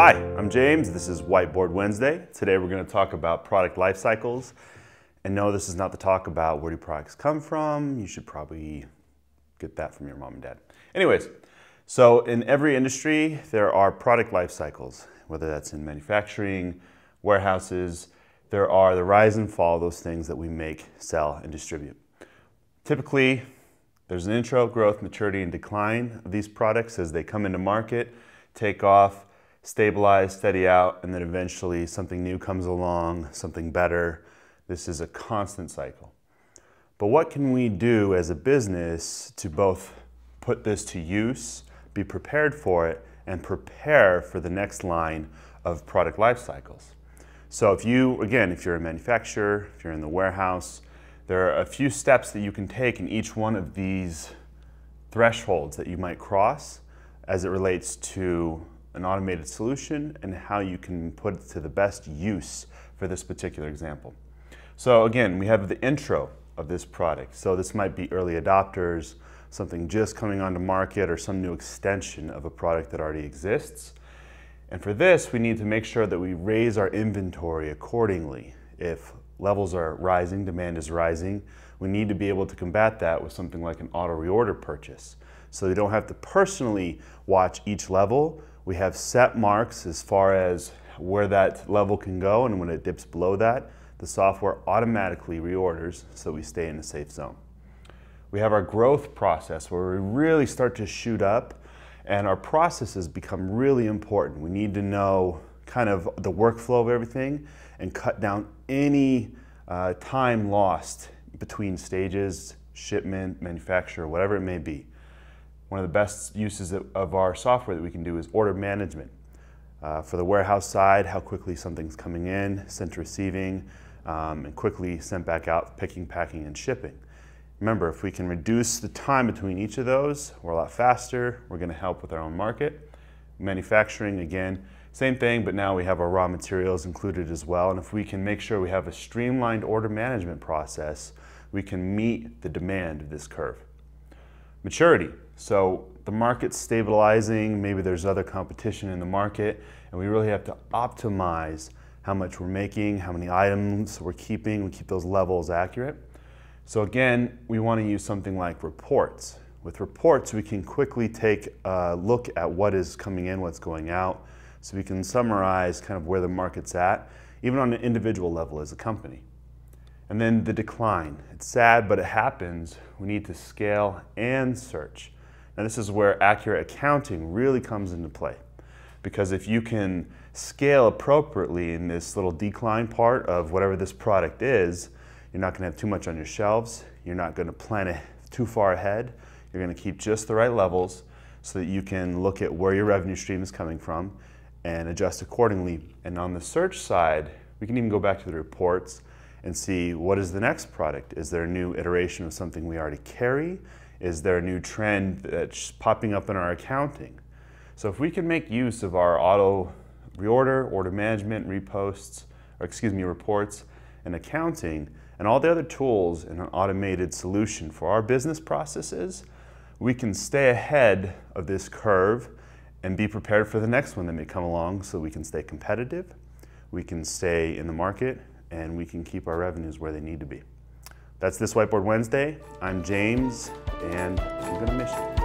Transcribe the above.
I'm James, this is Whiteboard Wednesday. Today we're going to talk about product life cycles. And no, this is not the talk about where do products come from. You should probably get that from your mom and dad. Anyways, so in every industry, there are product life cycles, whether that's in manufacturing, warehouses, there are the rise and fall of those things that we make, sell, and distribute. Typically, there's an intro, growth, maturity, and decline of these products as they come into market, take off, stabilize, steady out, and then eventually something new comes along, something better. This is a constant cycle. But what can we do as a business to both put this to use, be prepared for it, and prepare for the next line of product life cycles? So if you, again, if you're a manufacturer, if you're in the warehouse, there are a few steps that you can take in each one of these thresholds that you might cross as it relates to an automated solution and how you can put it to the best use for this particular example. So again, we have the intro of this product. So this might be early adopters, something just coming onto market or some new extension of a product that already exists. And for this, we need to make sure that we raise our inventory accordingly. If levels are rising, demand is rising, we need to be able to combat that with something like an auto reorder purchase. So they don't have to personally watch each level. We have set marks as far as where that level can go, and when it dips below that, the software automatically reorders so we stay in a safe zone. We have our growth process where we really start to shoot up and our processes become really important. We need to know kind of the workflow of everything and cut down any uh, time lost between stages, shipment, manufacturer, whatever it may be. One of the best uses of our software that we can do is order management. Uh, for the warehouse side, how quickly something's coming in, sent receiving, um, and quickly sent back out, picking, packing, and shipping. Remember, if we can reduce the time between each of those, we're a lot faster, we're gonna help with our own market. Manufacturing, again, same thing, but now we have our raw materials included as well. And if we can make sure we have a streamlined order management process, we can meet the demand of this curve. Maturity. So the market's stabilizing, maybe there's other competition in the market, and we really have to optimize how much we're making, how many items we're keeping, we keep those levels accurate. So again, we want to use something like reports. With reports, we can quickly take a look at what is coming in, what's going out, so we can summarize kind of where the market's at, even on an individual level as a company. And then the decline. It's sad, but it happens. We need to scale and search. Now this is where accurate accounting really comes into play. Because if you can scale appropriately in this little decline part of whatever this product is, you're not gonna have too much on your shelves. You're not gonna plan it too far ahead. You're gonna keep just the right levels so that you can look at where your revenue stream is coming from and adjust accordingly. And on the search side, we can even go back to the reports and see what is the next product. Is there a new iteration of something we already carry? Is there a new trend that's popping up in our accounting? So if we can make use of our auto reorder, order management, reposts, or excuse me, reports, and accounting, and all the other tools in an automated solution for our business processes, we can stay ahead of this curve and be prepared for the next one that may come along so we can stay competitive, we can stay in the market, and we can keep our revenues where they need to be. That's this Whiteboard Wednesday. I'm James, and I'm going to miss you.